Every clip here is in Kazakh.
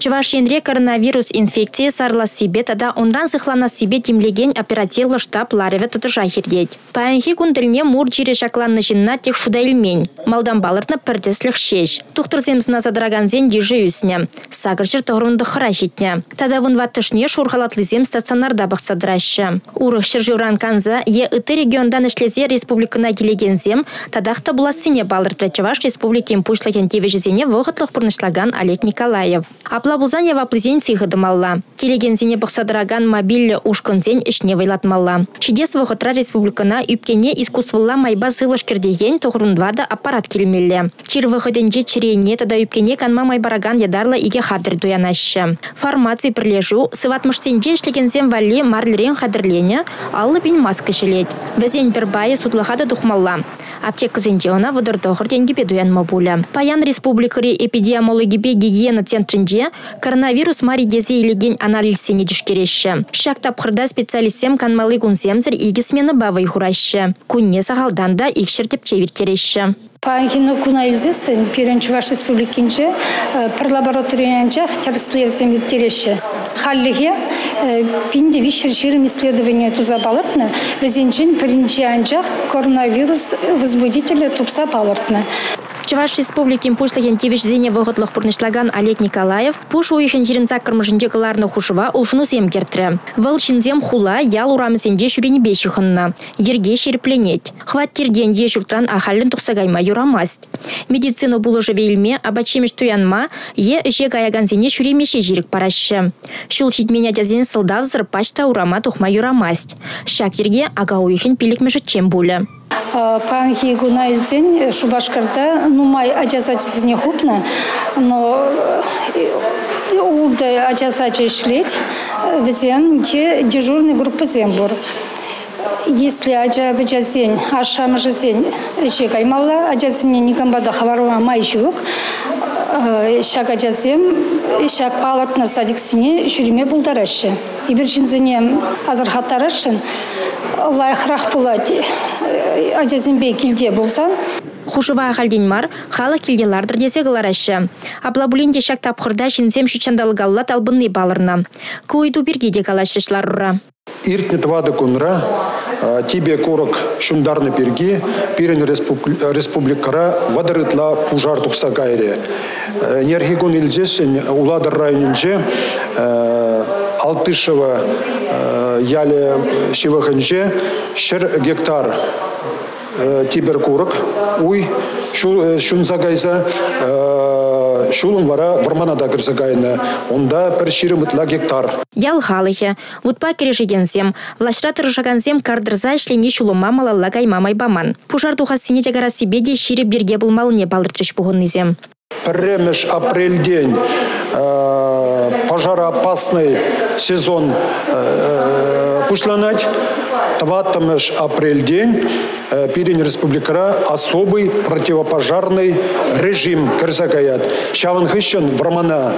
Чувашенре коронавирус инфекции сарла себе тада онран сыхлана себе тимлеген оперативлы штаб лареве тытыжа хирдеть. Паянхи кунтельне мур жире шакланны жинна тех шуда илмень. Малдан балыртна пірдесліх шеш. Тухтыр земсына задыраган зен дежи үсне. Сагырчыр тоғрунды хыра житне. Тада вун ваттышне шурхалатлы зем стационарда бақса дырашы. Урых шыржуран канза е ыты региондан ішлезе республикана келеген зем, тадақта буласыне балыртра Чуваш республики пушлаген тевежезене вғытлық пұрнышлаган Олег Николаев. Бузан ява плызен сихыдымалла. Келеген зене бұқсадыраган мобильлі ушкынзен ішне вайлатмалла. Шидес вғытра республикана үпкене искусствылла майба сылыш кердеген тоғрундвада аппарат келмелі. Чир вғыденже чирене тада үпкене канма майбараган ядарлы иге хадыр дуянашы. Формация бірлежу, сыватмыштенже ішлегензен валли марлерен хадырлене, аллы бен маска жилет. Візен бір байы. Аптек кызенде она вадырдығыр денге дуянма буля. Паян республикари эпидемиологибе гигиена центринже коронавирус мари дезе илеген анализсене дишкереші. Шак тапқырда специалистем канмалы кунсемзір игісмені бавай хуращы. Күнне сағалдан да икшіртіп чевертереші. Панхину кунаизесен пиренч ваш республикинче пер лабораториянча терслезем тереши. Халлиге пинде вишер ширим исследование туза балыртны, везенчин пиринче анчах коронавирус возбудителя тупса балыртны. Чуваш республики пуштаген тевешзене вғытлық пұрнышлаган Олег Николаев пуш уйхен жерімзак кырмышынде кыларны хушыва улшыну зем кертірі. Выл шинзем хула ял урамызенде шүрені бешіхынна. Ерге шерпленет. Хват терген е шүртран ахалын тұқсагайма юрамаст. Медицина бұлыжы вейлме абачемеш туянма е же гаягансене шүремеше жерік парашы. Шул шитменя жазен сылдавзыр пашта урама тұхма юрамаст. Шак ерге ага уйхен чем булы. Панхи гунайзен Шубашкарда нумай ажазачысыне хупна, но улда ажазачы ишлеть, везен же дежурный группа зембур. Если ажа бежазен, ашам жазен же каймалла, ажазыне никамбада хабаруа май жук, шак ажазем, шак палатна садиксине жүріме бұлдарашы. Ибіршінзіне азырхаттарашын, лайықрақ болады ажазинбей килде болсан Хушыва халден мар, хала килделардыр десе кыларашы. Аблабулинде шак тапқырда жинзем шучандалгалла талбынны балырна. Куйду бірге де калашышлар ұра. Иртне твады кунра, тебе корок шундарны перги, пирен республикара вадарытла пужар тухса гайре. Нерхигун илзесен уладыр районинже Алтышева яле шивахынже шыр гектар тиберкурок уй шун загайса шулун вара варманада кірсі гайны онда бір ширымытла гектар Ял халыхе, утпа керешегенсем, влашра тырышагансем кардырза ішлене шулыма малалла каймамай баман. Пушар тухасыне жагара себе де шире бірге булмалыне балыртыш бұғыннызем. Пірремеш апрель день пожароопасный сезон пушланать. Тватамеш апрель день Пирин республикара особый противопожарный режим кірсакаят. Шаван хыщен врамана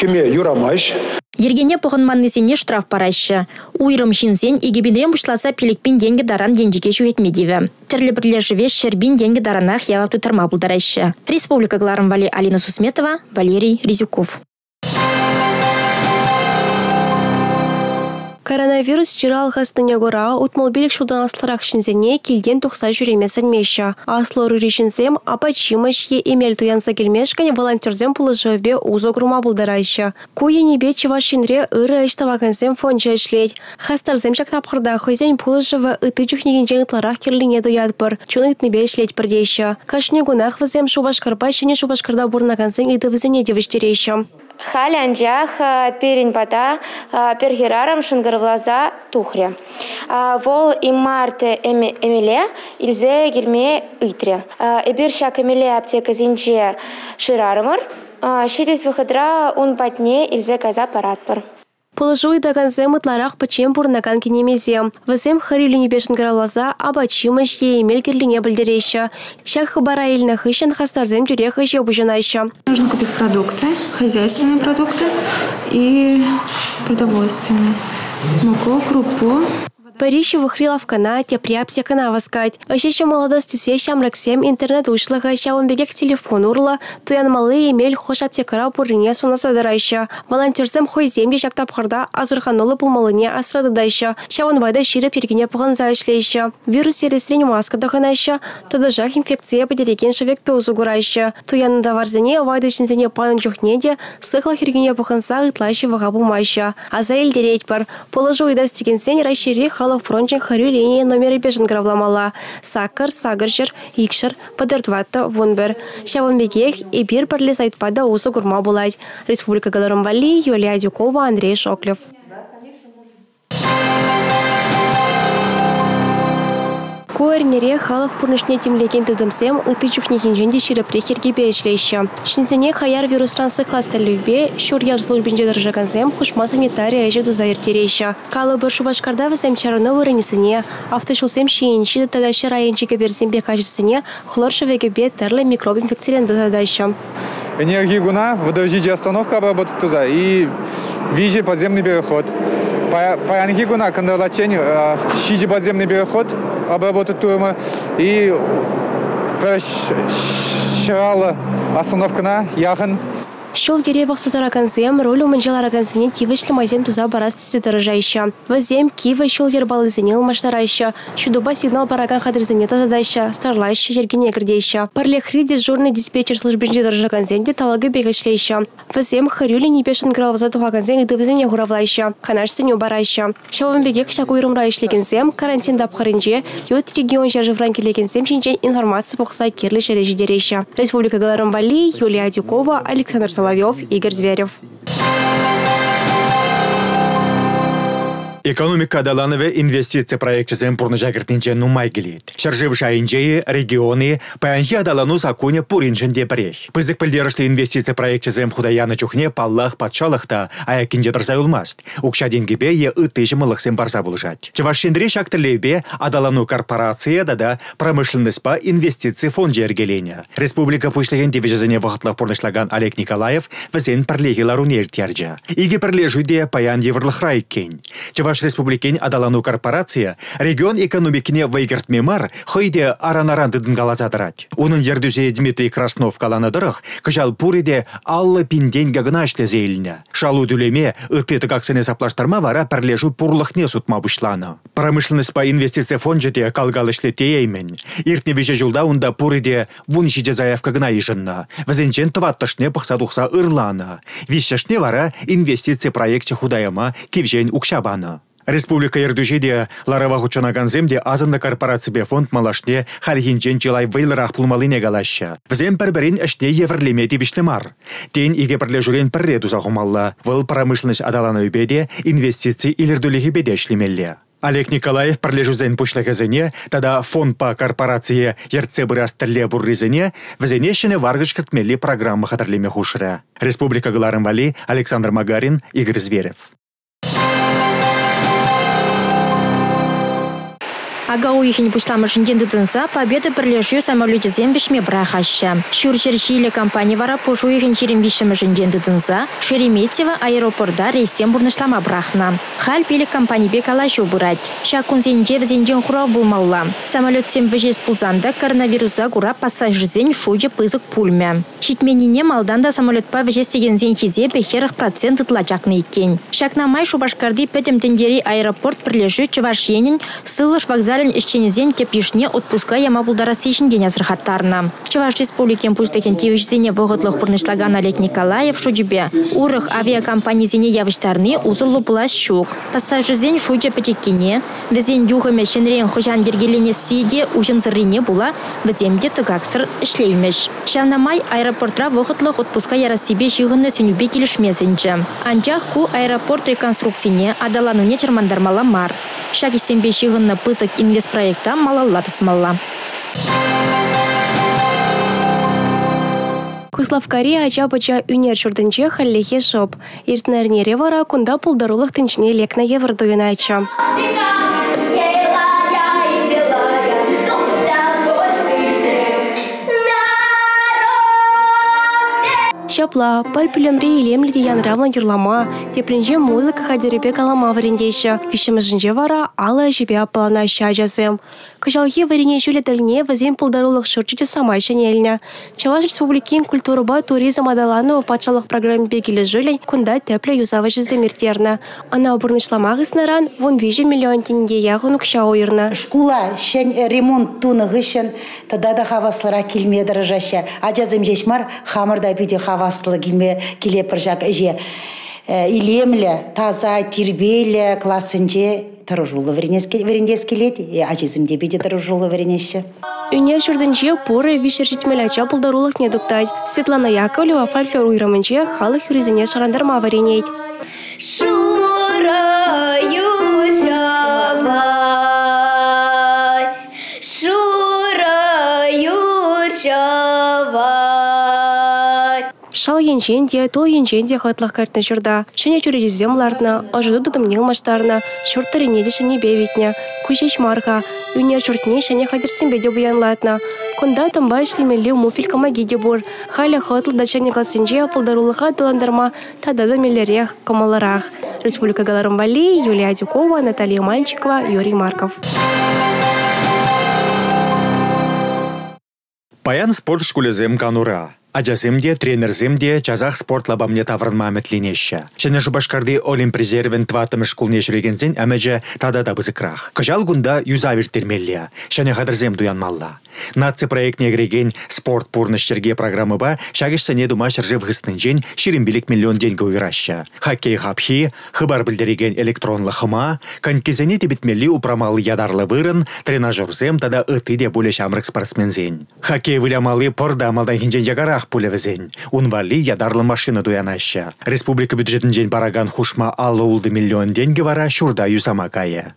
кеме юрамаш. Ергене пұғынманнызене штраф парашы. Уйрым шинзен егебенрем бұшласа пелікпен денгі даран денжіге жүетмедеві. Тірлі бірлі живе шербин денгі даранах явапты тарма бұлдарашы. Республика Гларым Вали Алина Сусметова, Валерий Резюков. Коронавирус чирал хастыне гора утмалбилик шудан асларак шинзене килден тухса жүремесін меші. Аслы рүри шинзем апачимыш е эмел туянса келмешкане волонтерзем пулыжыве узо грума булдарайшы. Куе небе чыва шинре ыры ыштавакансем фонча ишлет. Хастарзем шак тапқырда хойзен пулыжывы ыты жүхнеген жеңітларах керлине дуядпыр. Чуны итнебе ишлет бірдейші. Кашне гунах візем шубашкарпа шыне шубашкарда бурнакансен иты візене девіштерейші. Халянжах перин пата пергерарам шынгырвлаза тухре. Вол и марте эмиле илзе гельме үйтре. Эбир шак эмиле аптека зинче ширарымыр. Ширис выходра он патне илзе каза паратпыр. Положуй да канзем ытларах пачем пурнакан кинемезе. Вазем харилюне бешен гралаза, абачимыш емел кирлине білдереща. Шак хабара илна хыщен хастарзем тюреха же обужанайща. Нужно купить продукты, хозяйственные продукты и продовольственные. Муку, крупу, Париши выхриловкана, тепряпсекана васкать. Ащеще молодости шамраксем интернет ушлага, бегек телефон урла, туян малы емел хош аптекара пурыне сонасадарайша. Волонтерсем хой земде жактапхарда азырханулы пулмалыне асрадыдайша. Шаван вайда шире пергене пығынза ішлейша. Вирус сересрен маска даханайша, тода жах инфекция потереген шевек пеузу гурайша. Туянында варзене вайда шинзене панын чухнеде, сыхла хергене пығынса ытлайши ваға булмайша. Аза елдереть бар. Положу уйда стеген сен райшире халық фронтен харю линия номері бежін гравламала. Сакар, сагыржыр, икшыр, падырдватта, вунбер. Шаван бегех, эбир бірлес айтпада осы гурма булай. Республика Галарымвали, Юлия Дюкова, Андрей Шоклев. Куэрнере халық пурнышне тимлеген тыдымсем ыты чухнехин женде ширапре хергебе ишлейші. Шинзене хаяр вирусран сыкластылюбе, шур яр службинже дыржаганзем хушма санитария әжі дузайыр терейші. Калы бір шубашкарда візем чарыны вырынесіне, автошылсем шиенші тадашы райончиге берсембе качествене хлор шевегебе тәрлі микроб инфекциялен дозадайшы. Энергии гуна, водовжите остановка обработать туда и вижи подземный переход. Ангигуна, Кандалаченю, Шиджи подземный переход обработать Турма и Ширала остановка на Яхан Шул ере бақсыдаракансем, роль уманжаларакансене кивішлі мазем туза барас тісі дырыжайша. Вазем киві шул ер балызене алмаштарайша. Шудуба сигнал бараган хадырзене тазадайша, старлайша, жергене. Парле хриди журный диспетчер службинже дырыжакансемде талагы бегашлейша. Вазем харюли не пешін гралваза тухакансен идывзене хуравлайша. Ханашсене барайша. Шавам бегек шаку ирымра ишлегенсем, карантин дапхарынже, ют регион жержы франкелегенсем шинчен информация пухса кирлі жережі дерейша. Республика Галарымбали, Юлия Дюкова, Александр. Соловьев, Игорь Зверев. Экономика адаланы инвестиция проектчизен пурны жагыртынче нумай келет. Шаржыв шайынче регионы паянхи адалану законе пуринчен прех. Пызык пілдерішті инвестиция проектчизен худаяны чухне паллах патшалықта аякинже тұрзай улмаст. Укша денгебе е ыттыжы мылықсен барса булжат. Чывашшендре шактылебе адалану корпорация да промышленность по инвестиции фонд жергелене. Республика пушлеген дебежезене вақытлық пурнышлаган Олег Николаев візен пірлегілару нертярджа. Иге пірлежуде паян еврлықрай кен. Чываш республикен адалану корпорация регион экономикіне вайгертмемар хойде аранаран дыдын галазадырать. Унын ердюзе Дмитрий Краснов каланадырых, кыжал пуриде аллы пинден гагына зейліне. Шалу дүлеме ыты тыгаксыне саплаштарма вара пірлежу пурлықне сутма бушланы. Промышленность по инвестиция калгал ишлетеймен. Иртне веже жылда унда пуриде вун жиде заявка гына ижынна. Візенчен тываттышне пықса ырланы. Вишешне вара инвестиция проекте худаяма кивжен укшабаны. Республика Ердужеде ларава хучанаган земде азында корпорация фонд малашне халихинчен чилай вейлырах пулмалыне галаща. Взем перберин эшне еврлеме тивишлемар. Тен иге пірле жүрен пірре тузағымалла. Выл промышленность адаланы үбеде инвестиции илердулихи беде. Олег Николаев парлежузен пушлахазене, тада фонд по корпорации ерце бұрас тілле бұрризене, візенешіне варгыш кіртмелі программа хатарлеме хушыра. Республика Галарым Вали, Александр Магарин, Игорь Зверев. Ага уйхин пушламышын дендідінса победы бірлешу самолетізен вишме брахаща. Шур жершилі компания вара пуш уйхин шерім вишімышын дендідінса Шереметьево аэропорда рейсен бұрнышлама брахна. Хал пелі компания бек алашу бұрать. Шакун зенде візенден құрау булмалла. Самолет сем вежес пулзанда коронавируса кура пассажирзен шуе пызык пульме. Шитменине малданда самолетпа вежес деген зен хизе бехерах процент ытлачакны иккен. Шакнамай шубашкарды петем тендери аэропорт бірлешу чываш сылыш вокзал Сталин ишченезен тепишне отпуска яма булдарасы ишінден азырхаттарна. Чуваш республикен пуштакен тевишзене вғытлық пұрнышлаган Олег Николаев шудебе. Урых авиакомпанизене явыштарны узылы булас щук. Пассажирзен шуде печеккене, візен юхаме шенрен хожан дергелене сиде ужым зыррине була, віземде тұгаксыр ішлеймеш. Шавнамай аэропортра вғытлық отпуска ярасибе жығынны сүнюбе келішмезінчі. Анчах ку аэропорт реконструкцине адалануне чермандармала мар. Шагисембе жығынны пызык инвестпроекта малалла тысмалла. Куславкари ача-пача үнер чурдынче халлехе шоп. Иртнернере вара кунда пулдарулық тынчне лекна. Шапла, пар пилемре илемлі де янравлан юрлама, тепринже музыка хадерепе калама варендейші. Вишімізінже вара ала жебе апалана ща жазым. Кыжалхи варене жүлі діліне вазем пулдарулық шурчычы самай шанеліне. Чаваш республикин культураба туризм адаланы патшалық программе бегілі жүлін кунда тәплі юзавы жүземертерні. Ана обырнышлама ғыснаран вон вижі миллион тенге яғын ұқша ойырны. Шкула шен ремонт туны ғышын тада да хаваслара келме дырыжаша. Ажазым жешмар хамырда биде хаваслы келме келе жак же. Илемлі, таза, тербелі классынже тұрыжулы верендес келеді. Ажазымде биде тұрыжулы веренеші. Үнер жүрдінже поры вишер жетмеляча пулдарулық не дуптайд. Светлана Яковлева фольклор уйрамынже халық юризіне шарандарма варенейд. Шураю Шал енжен де, тол енжен де хатлах картны жүрда. Шыне жүрезем лартна, ажыды дудым нилмаштарна, шурттарыне де шыне бевитне, күшеш марға, үнер шуртне шыне хадырсын беде буянлатна. Кунда тамбай шлемелі муфиль камаги бур, халя хатл дачане классинже апылдарулыға дыландарма тадада мелерех камаларах. Республика Галарымбали, Юлия Дюкова, Наталья Мальчикова, Юрий Марков. Паян спорт школезем канура. Ажазымде, тренерзымде жазақ спорт лабамне таврынма әмітленеші. Және жұбашқарды олимп резервін тватым шкулне жүрегензен әмәжі тада да бізікрах. Кыжал гунда юзаверттермелі, және қадырзем дуянмалла. Наци проект негреген спорт пурныштерге программы ба шагыш сәне дума шыржы вғыстынжен ширинбилік миллион деньги уйраща. Хоккей хапхи, хыбар білдереген электронлы хыма, конкизене тебітмелі упрамалы ядарлы вырын, тренажерзем тада ыты де боле шамрык спортсмензен. Хоккей вылямалы порда малдан хинжен ягарах пулевізен. Унвали ядарлы машина дуянаща. Республика бюджетінжен бараган хушма аллы улды миллион деньги вара шурда юсама кая.